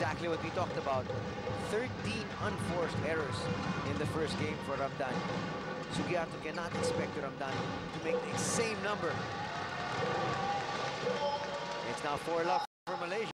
exactly what we talked about. 13 unforced errors in the first game for Ramdan. Sugiarto cannot expect Ramdan to make the same number. It's now 4 love for Malaysia.